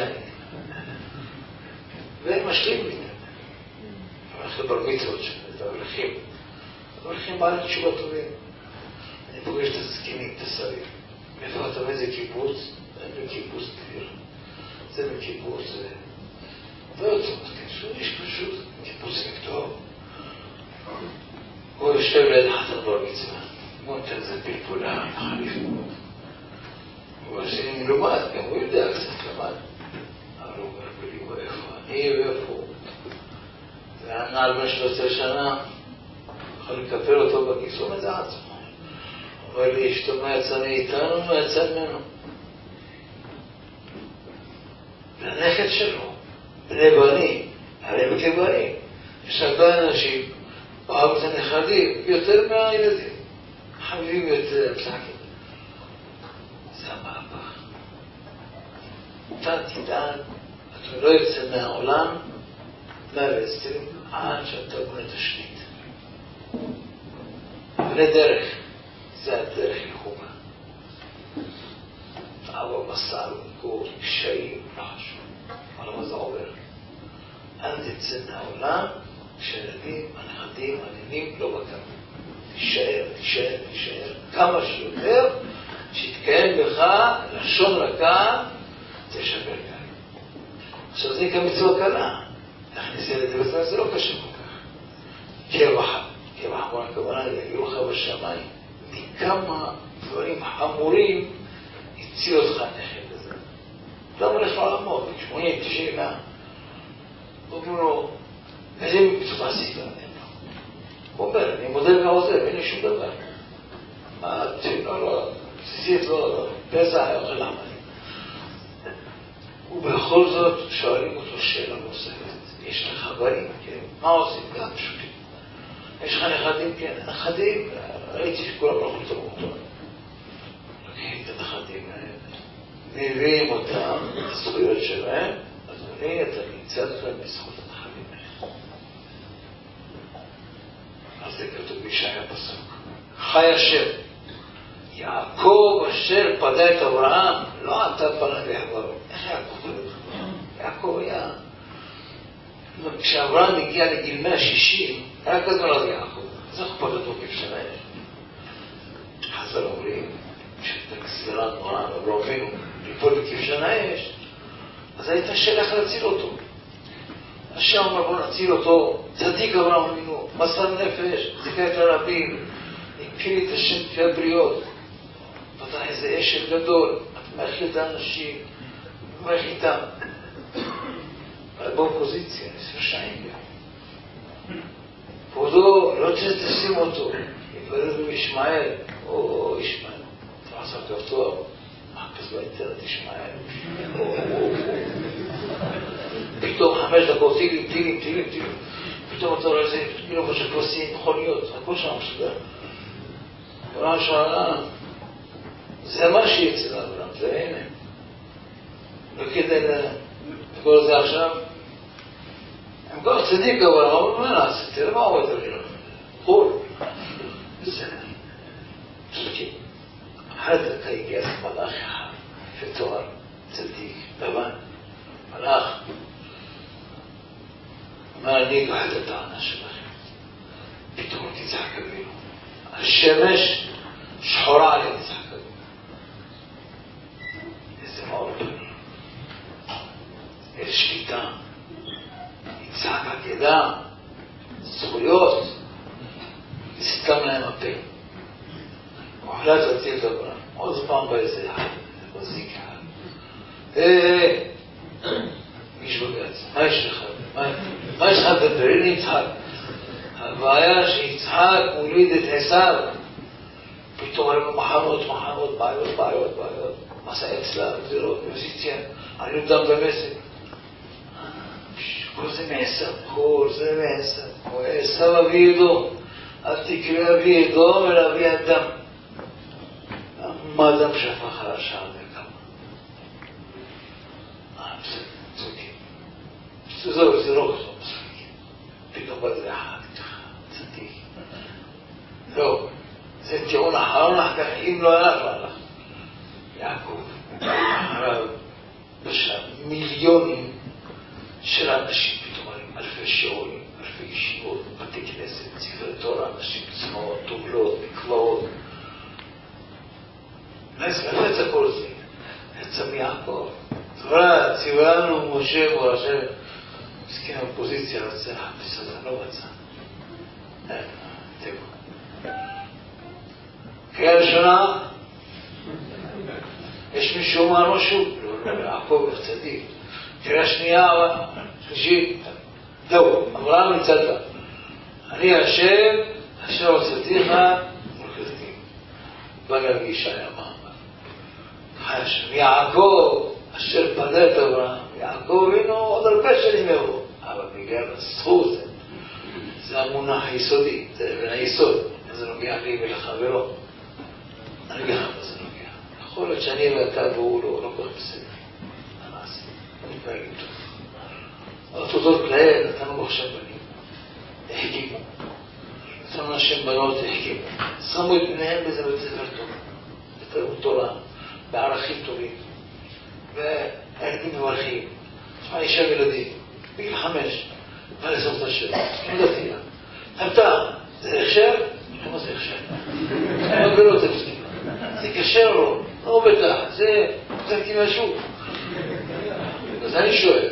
[SPEAKER 1] והם משלים איתם. אחרי בר מצוות שם, את האברכים. האברכים בעלי תשובה טובים. אני פוגש את הזקנים, את השרים. מאיפה אתה מאיזה קיבוץ? אין בקיבוץ כביר. זה בקיבוץ, זה... ועוד קשור, איש פשוט, טיפוס טוב. הוא יושב ליד חתן בר מצווה, הוא נותן איזה פלפולה חריף מאוד. הוא השני מלומד, גם הוא יודע קצת למד. אבל הוא אומר לי, הוא איפה אני ואיפה הוא. זה היה נעל בן 13 שנה, יכול לקפל אותו בכיס, הוא מדע עצמו. אומר לי, אשתו מה יצא מאיתנו, מה יצא ממנו. והנכד שלו. בני בנים, הרי כבנים. יש הרבה אנשים, אוהב את הנכדים יותר מהילדים. חביבים יותר, צחקים. זה המהפך. אתה תדאג, אתה לא יוצא מהעולם, ועשרים, עד שאתה בונה תשתית. אבני דרך, זה הדרך לחומה. תעבור מסע, קשיים, לא חשוב. אבל מה זה עובר? אל תצא מהעולם כשהילדים, הנכדים, הנינים לא בקר. תישאר, תישאר, תישאר, כמה שיותר, שיתקיים בך לשון רכה, תשבר גל. עכשיו זה נקרא מצווה קלה. להכניס ילד לבית זה לא קשה כל כך. קרח, קרח אחרון הכוונה, יגיעו לך בשמיים. מכמה דברים חמורים הציל אותך הנכד הזה. למה הולך לעולמו? 80, 90, 100. אומרים לו, איזה מצווה עשית? הוא אומר, אני מודה אין לי שום דבר. מה, לא, בסיסית לא, פסח, אוכל למה. ובכל זאת שואלים אותו שאלה נוספת. יש לך בנים, כן? מה עושים? גם פשוטים. יש לך נכדים? כן. נכדים, ראיתי שכולם הלכו לתרום אותו. לוקחים את הנכדים האלה, מביאים אותם, הזכויות שלהם, נמצא לכם בזכות האלה. אז זה כתוב בישעיה פסוק. חי השם. יעקב אשר פדה את אברהם, לא אתה פנה לחברו. איך יעקב? יעקב היה... כשאברהם הגיע לגיל 160, היה כזה נולד יעקב. אז איך פדה תוקף של האש? חז"ל אומרים, כשהייתה גזירה נוראה, אברהם אבינו, ליפול בכבשן האש, אז היית שלח להציל אותו. השם אומר בוא נציל אותו, צדיק אברהם אבינו, מסר נפש, זיכה את הרבים, הקריא את השם לפי הבריות. פתח איזה אשל גדול, מאכיל את האנשים, מאכיל איתם. באופוזיציה, עשר שנים גם. כבודו, לא צריך לשים אותו, יתברר עם ישמעאל, או ישמעאל, אתה עשה כפתור, היתר את ישמעאל? פתאום חמש דקות, טילים, טילים, טילים, טילים. פתאום אתה רואה איזה כאילו של כבשים, מכוניות, הכל שם מסודר. אברהם שאלה, זה מה שיצא לאברהם, זה הנה. כדאי לקרוא לזה עכשיו. הם כבר צדיק אבל מה נעשה? תראה מה עובד עלינו. חול. בסדר. צודקים. אחרי דקה הגיע מלאך אחד, ותואר, צדיק, לבן, מלאך. אמר, אני אקח את הטענה שלכם. פתאום תצחק אבינו. השמש שחורה על יצחק אבינו. איזה מאור פנים. איזה שליטה. יצחק עקדה, זכויות, נסתם להם הפה. הוא החלט להציל את אברהם. עוד פעם בא איזה אחד, אחד. אה, מישהו בגץ, מה יש לך? מה יש לך לדבר? הנה יצחק. הבעיה שיצחק מוליד את עשיו. פתאום היו לו מחנות, מחנות, בעיות, בעיות, בעיות. מסע אצלה, גזירות, פוזיציה, עלינו דם דמשק. כל זה מעשיו, כל זה מעשיו. עשיו אבי ידו, אל תקרא אבי ידו אלא אבי אדם. מה אדם שפך על השער וכמה? אה, בסדר, צודקים. זהו, זה לא כזאת משחקים. פתאום בא זה אחד, צדיק. לא, זה טיעון אחרון אחר כך, אם לא הלך, לא הלך. יעקב, אחריו, מיליונים של אנשים, פתאום אלפי שיעורים, אלפי ישיבות, בתי כנסת, ספרי תורה, אנשים צמאות, תוגלות, מקוואות. איפה יצא כל זה? יצא מיעקב. תורה, ציווה לנו משה השם, מסכן האופוזיציה רצה, בסדר, לא רצה. תיקו. קריאה ראשונה, יש מישהו אמר משהו? יעקב צדיק. קריאה שנייה, שלישית, זהו, אברהם ניצלת. אני השם, אשר הוצאתיך ולכתתי. מאמר. חי השם, יעקב, אשר פדה את אברהם. יעקב אבינו עוד הרבה שנים יבוא, אבל בגלל הזכות, זה המונח היסודי, זה אבן היסוד. זה נוגע לי ולחברו. אני גם זה נוגע. יכול להיות שאני ואתה והוא לא, לא כל כך בסדר. מה נעשה? אני מתנהג איתו. אבל תודות לאל, נתנו עכשיו בנים. החכימו. נתנו השם בנות, החכימו. שמו את בניהם באיזה בית ספר טוב. בתרבות תורה, בערכים טובים. והילדים מברכים. תשמע, אישה ילדים, בגיל חמש, בא לסוף את השם. כן דתייה. אתה, זה הכשר? מה זה הכשר? לא ולא תפסיק. זה כשר לו, לא בטח, זה חלק מהשוק. אז אני שואל.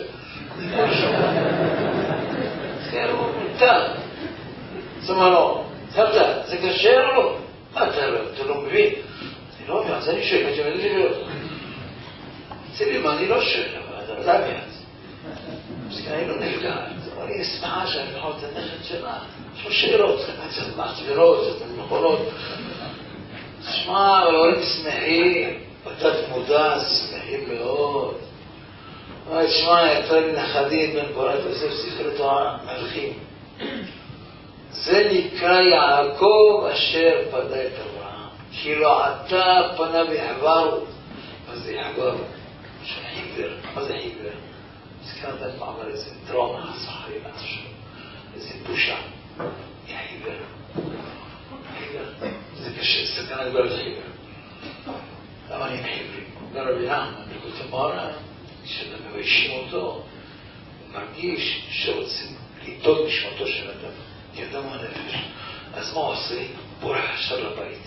[SPEAKER 1] כן, הוא מותר. זאת אומרת לו, סבתא, זה כשר לו? מה אתה לא מבין? אני לא מבין, אז אני שואל, אתם יודעים אצלי מה אני לא שואל, אבל את. אז אני לא נפגעת, אבל אני שמחה יכול את הנכד שלה. יש לו שאלות, צריך לצאת מחזירות, קצת נכונות. תשמע, ההורים שמחים, בתת מודע שמחים מאוד. אמר, תשמע, יפה לי נכדים בן פורת יוסף ספרי תורה מלכים. זה נקרא יעקב אשר פדה את אברהם. כי לא עתה פניו יחברו. זה יחברו? חיוור. מה זה חיוור? הזכרת את מעבר איזה דרמה, וחלילה עכשיו. איזה בושה. חיוור. חיוור. זה קשה, סכנה גדולה לחיוור. למה אני עם חיוורים? אומר רבי נחמן, בקוטי מורה, כשאתה מביישים אותו, מרגיש שרוצים לדאוג נשמתו של אדם. הוא הנפש. אז מה הוא עושה? בורח עכשיו לבית.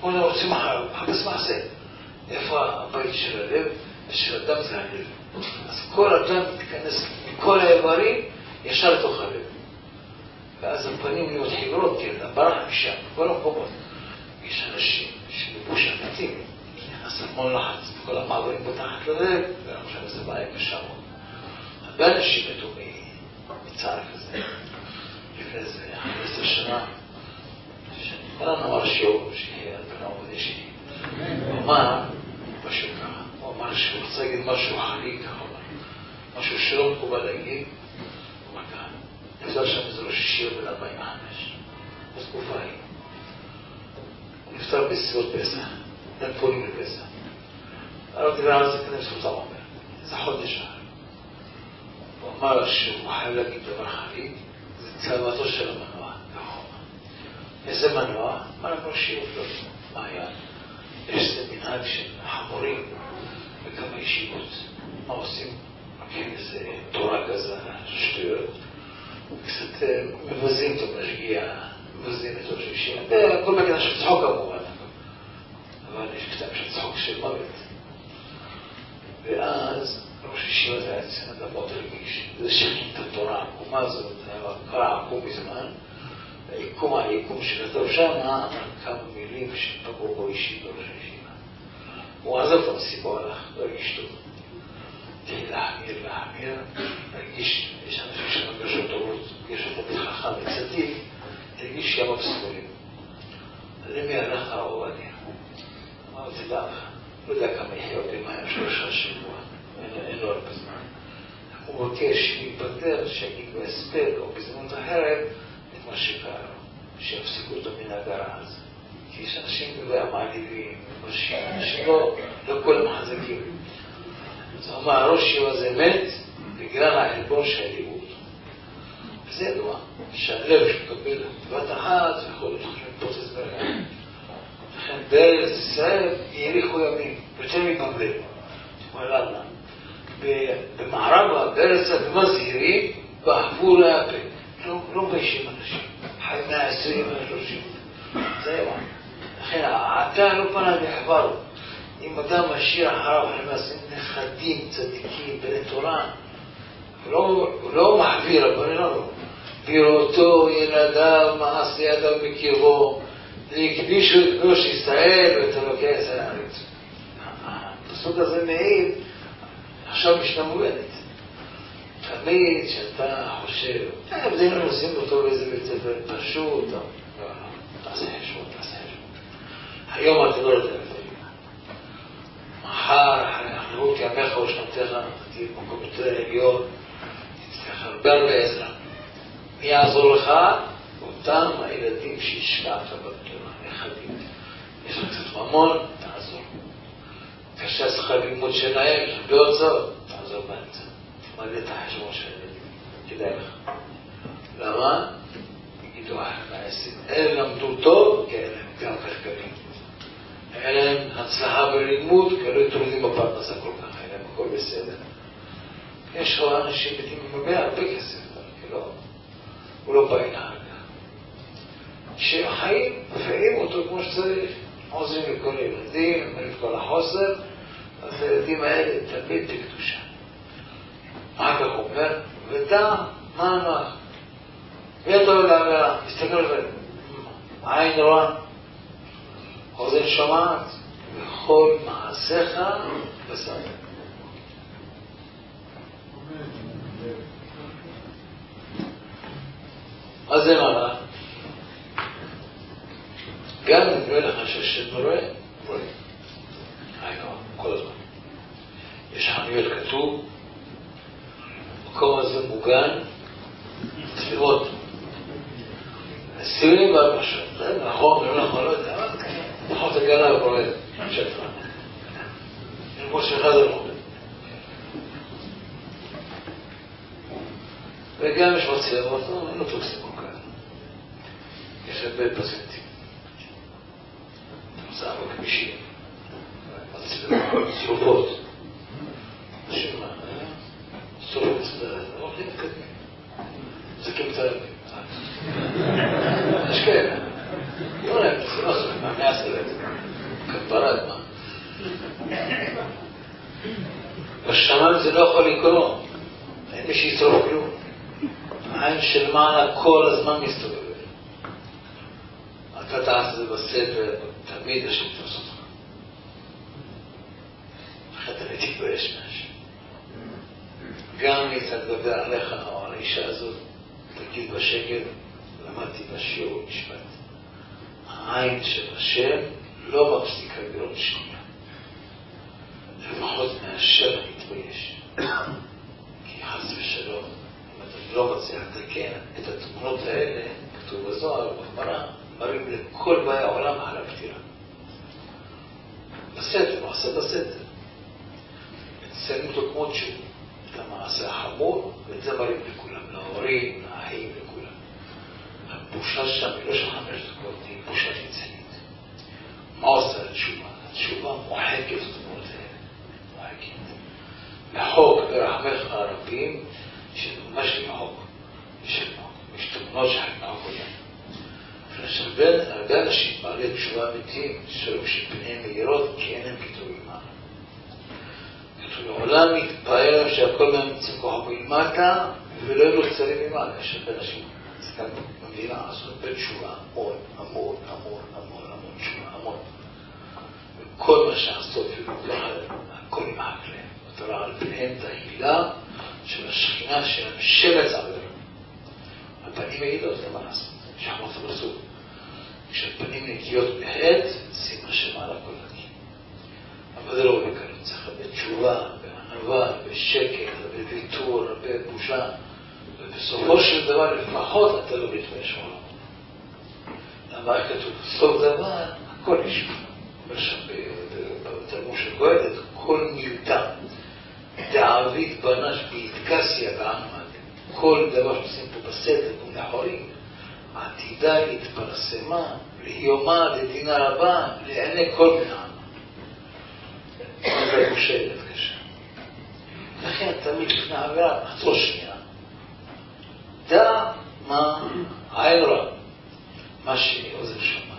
[SPEAKER 1] הוא אומר, רוצים מחפש מעשה. איפה הבית של הלב? ושל אדם זה הלב. אז כל אדם מתכנס מכל האיברים ישר לתוך הלב. ואז הפנים נהיות חיוורות, כי אדם ברח משם, בכל המקומות. יש אנשים שבבוש אמיתי, נכנס המון לחץ, וכל המעברים בתחת ללב, חושב שזה בעיה קשה מאוד. הרבה אנשים מתו מצער כזה. לפני איזה עשר שנה, שניתן אמר שיעור, שיהיה בן עובד שלי. הוא אמר אמר שהוא רוצה להגיד משהו חריג ככה, משהו שלא מקובל להגיד, הוא ככה, נפטר שם איזה ראש ישיר בן 45, בתקופה ההיא. הוא נפטר בסביבות פסח, בין פורים לפסח. דיבר על זה כנראה סוטה אומר, איזה חודש אחר. הוא אמר שהוא חייב להגיד דבר חריג, צוואתו של המנוע, איזה מנוע? מה אנחנו שיעור לא מה היה? יש איזה מנהג של חמורים בכמה ישיבות. מה עושים? מקים איזה תורה כזה, שטויות, קצת מבזים את המשגיע, מבזים את ראש הישיבה. הכל בקטע של צחוק כמובן, אבל יש קטע של צחוק של מוות. ואז ראש ישיבה זה היה אדם מאוד רגיש. זה שהקים את התורה העקומה הזאת, קרא עקום בזמן, העיקום העיקום שכתוב שם, כמה מילים שפגעו בו אישית בראש הישיבה. הוא עזב את המסיבו, הלך, לא הרגיש טוב. התחיל להחמיר, להחמיר, הרגיש, יש אנשים שמרגש אותו, יש אותו בחכם וצדיק, הרגיש כמה פסולים. אז למי הלך הרב עובדיה? אמר, תדע לך, לא יודע כמה יחיה עוד יומיים, שלושה שבוע. אין לו הרבה זמן. הוא מבקש להיפטר, שיגידו הספד או בזמנות אחרת את מה שקרה שיפסיקו את המנהג הרע הזה. כי יש אנשים מעליבים, אנשים לא, לא כל הם חזקים. אז הוא אמר, הראש שלו הזה מת בגלל העלבון שהעליבו אותו. וזה ידוע, שהלב שמקבל בבת אחת יכול להיות להתפוצץ ברגע. לכן בארץ ישראל האריכו ימים, יותר מבבל. למה? במערבה, בארץ במזהירים, ואהבו לה הפה. לא מביישים אנשים. חי 120, 130. זה מה. לכן, העתה לא פנה לחברו. אם אדם משאיר אחריו למעשה נכדים, צדיקים, בני תורה, הוא לא מחביר, אבל לא. בראותו ילדיו, מעשי ידיו בקרבו, והקדישו את קדוש ישראל ואת אלוקי ישראל הארץ. הפסוק הזה מעיד עכשיו משנה מובנת. תמיד כשאתה חושב, אה, בדרך כלל עושים אותו באיזה בית ספר פשוט, תעשה חשבון, תעשה. היום אתה לא יודע איפה מחר, אחרי אחרות ימיך או שנותיך, תהיה במקום יותר עליון, תצטרך הרבה הרבה עזרה. מי יעזור לך? אותם הילדים שהשקעת בתורה, נכדים. יש לך קצת ממון, תעזור. קשה לך ללמוד שלהם, יש הרבה הוצאות, תעזור באמצע. תמלא את החשבון של הילדים, כדאי לך. למה? יגידו, הם למדו טוב, כי אין להם גם אין להם הצלחה בלימוד, כי לא תלויים בפרנסה כל כך, אין להם הכל בסדר. יש לך אנשים מתים עם הרבה כסף, אבל לא, הוא לא בא הנה כשהחיים מפעים אותו כמו שצריך, עוזרים לכל הילדים, את כל החוסר, אז הילדים האלה תמיד בקדושה. אחר כך אומר, ודע מה נוח. וידו לעבירה, מסתכל על זה, עין רואה, אוזן שומעת, וכל מעשיך בסדר. מה זה מראה? גם אם נראה לך שהשם רואה, רואה. היינו, כל הזמן. יש חנויות כתוב, המקום הזה מוגן, תפילות. 24 שעות, נכון, לא נכון, לא יודע, נכון, זה גנב עומד, שפע. כמו שאחד לא עומד. וגם יש מצלמות, לא, לא תופסים כל כך. יש הרבה פרסנטים. נוסע בכבישים, מצלמות, צהובות. בשביל מה? צהובות, הולכים. זה כמתארים. יש כאלה. לא להם, זה לא זה, מהמאה עשרת. כפרה, מה? בשמיים זה לא יכול לקרות. אין מי שישרוף כלום. העין של מעלה כל הזמן מסתובבת. אתה תעשה זה בסדר, תמיד השם יתפוס אותך. אחרי אתה מתבייש מהשם. גם אם תדבר עליך או על האישה הזאת, תגיד בשקט, למדתי בשיעור משפט. העין של השם לא מפסיקה לראות שנייה. לפחות מאשר להתבייש. כי חס ושלום, אם אתה לא מצליח לתקן את התמונות האלה, כתוב בזוהר, בגמרא, מראים לכל באי העולם על הפטירה. בסדר, מעשה בסדר. מציינים אותו כמו שהוא. את המעשה החמור, ואת זה מראים לכולם, להורים, לאחים, לכולם. הבושה שם היא לא של חמש דקות, היא בושה חיצונית. מה עושה התשובה? התשובה מוחקת את האלה. מוחקת. מחוק ברחמך הרבים, שממש למחוק. יש תמונות למחוק אותן. יש הרבה אנשים בעלי תשובה אמיתיים, שרואים שפניהם מאירות, כי אין להם כיתובים מעלה. לעולם מתפאר שהכל מהמציא כוחו מלמטה, ולא יהיו צרים ממעלה. יש הרבה אנשים, סתם במדינה הזאת, בתשובה, המון, המון, המון, המון, המון. וכל מה שעשו הכל נמחק להם. אתה רואה על פניהם את ההילה של השכינה של שבץ עבירה. הפנים מעידות, זה מה לעשות, שחמות בסוף. כשהפנים נקיות בהד, שים השם על הכל נקי. אבל זה לא בקלות, צריך הרבה תשובה, בענווה, בשקט, בוויתור, בבושה. ובסופו של דבר, לפחות אתה לא מתבייש בעולם. למה כתוב, סוף דבר, אומר שם בתלמוד של גואלת, כל מיותר. דעביד בנש באיתקסיה בעמד. כל דבר שעושים פה בסדר ומאחורים, עתידה להתפרסמה, ליומה, לדינה רבה, לעיני כל בני העם. זה מושלת קשה. לכן תמיד לפני העבירה, עצור שנייה. דע מה רע, מה שאוזן שומעת.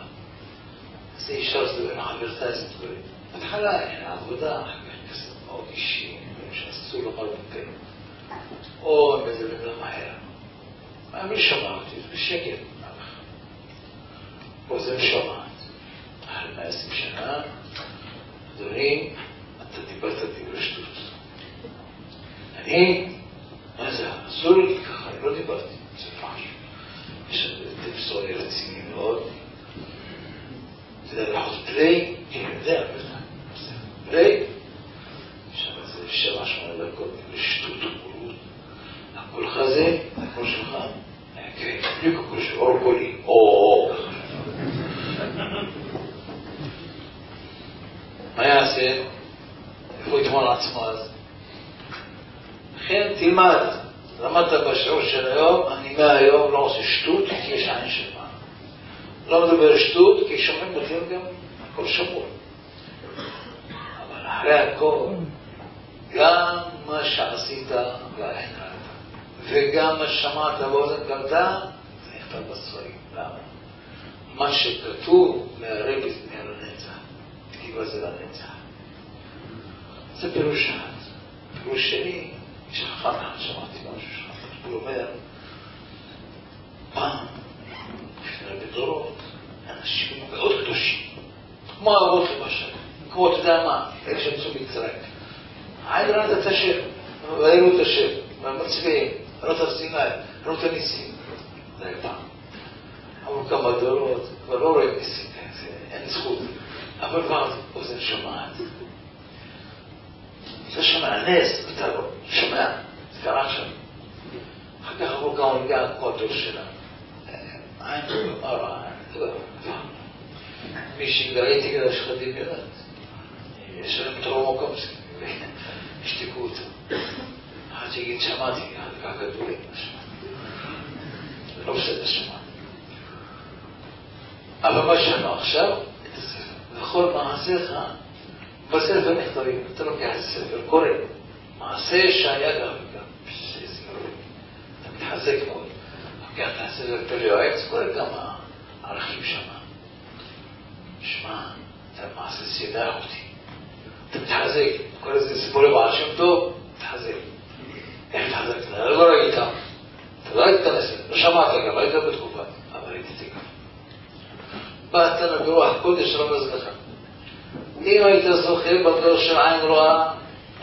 [SPEAKER 1] זה אישה עם חברתה, איזה דברים. בהתחלה אין עבודה, אחר כך כסף מאוד אישי, שאסור לומר בפה. או אם מדברים למהר. מי שומע אותי? זה בשקט. אוזן שומעת. אחרי 120 שנה, אדוני, אתה דיברת דברי שטות. אני, מה זה, אסור לי ככה, אני לא דיברתי, זה משהו. יש היסטוריה רציני מאוד. יודע לחוץ פליי? כן, אני יודע, פליי. שם זה שבע שמונה דקות, שטות ובורות. הקולך זה, הקול שלך, כן, בדיוק הקול של אור קולי, או, מה יעשה? איפה יתמון עצמו אז? לכן תלמד, למדת בשיעור של היום, אני מהיום לא עושה שטות, כי יש עין של מה. לא מדבר שטות, כי שומעים בכלל גם הכל שמור. אבל אחרי הכל, גם מה שעשית והעין ראתה, וגם מה ששמעת באוזן קלטה, זה נכתב בספרים. למה? מה שכתוב מהרבי זה מהנצח. כתיבה זה לנצח. זה פירוש אחד. פירוש שני, אחד, שמעתי משהו שם, הוא אומר, פעם, לפני הרבה דורות, אנשים מאוד קדושים, כמו האבות למשל, כמו, אתה יודע מה, אלה שיצאו מצרים. עין ראית את השם, ראינו את השם, והמצביעים, ראו את הסיני, ראו את הניסים. זה היה פעם. עברו כמה דורות, כבר לא רואים ניסים, אין זכות. אבל כבר אוזן שומעת. אתה שומע נס, אתה לא שומע, זה קרה עכשיו. אחר כך עברו כמה רגעי הקוטו שלה. עין מראה, מישהי ראיתי כזה שחדים יודעת. יש להם תרום מקום, השתיקו אותו. אחד שיגיד שמעתי, ככה כתבו לי משהו. זה לא בסדר שמע. אבל מה שאנו עכשיו. וכל מעשיך, בספר נכתבים, אתה לוקח את הספר, קורא. מעשה שהיה גם וגם. אתה מתחזק מאוד. לוקח את הספר פלא יועץ, קורא כמה ערכים שם. שמע, אתה מעשה סידח אותי. אתה מתחזק, קורא לזה סיפורי בעל שם טוב, מתחזק. איך תחזק? אתה לא ראית, אתה לא היית בספר, לא שמעת גם, היית בתקופה, אבל הייתי תקף. באת לנו ברוח קודש רמז לך. אם היית זוכה בדור של עין רואה,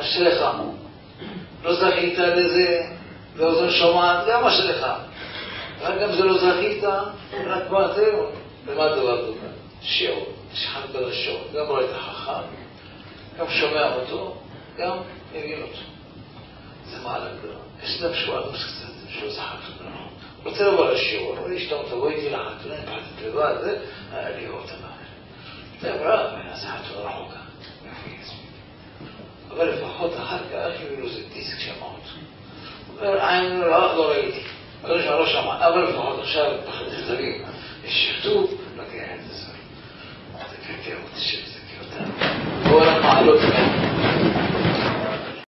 [SPEAKER 1] אשריך. לא זכית לזה, ואוזן שומעת, גם אשריך. רק גם זה לא זכית, רק מה זהו. ומה הדבר דומה? שיעור. כזה שיעור. גם רואה את החכם, גם שומע אותו, גם מבין אותו. זה מעלה גדולה. יש להם שהוא אנוס קצת, שהוא זכר כזה. רוצה לבוא לשיעור, אבל אשתו תבוא איתי לחתונה, פחדת לבד, זה, אני אוהב את המעלה. זה ברב, נעשה חתונה רחוקה. אבל לפחות אחר כך יביאו איזה דיסק. הוא אומר, עין לא ראיתי. לא שמע, אבל לפחות עכשיו, בחדרים, יש כתוב, לוקח את זה. זה כתב, זה כתב. כל המעלות האלה.